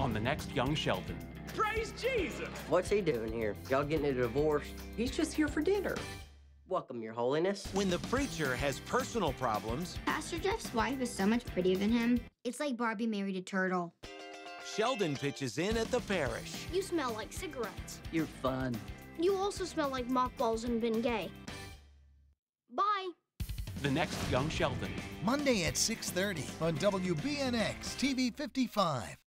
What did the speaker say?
on the next Young Sheldon. Praise Jesus! What's he doing here? Y'all getting a divorce? He's just here for dinner. Welcome, Your Holiness. When the preacher has personal problems, Pastor Jeff's wife is so much prettier than him. It's like Barbie married a turtle. Sheldon pitches in at the parish. You smell like cigarettes. You're fun. You also smell like mothballs and Bengay. Bye. The next Young Sheldon. Monday at 6:30 on WBNX TV 55.